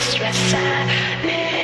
stressor.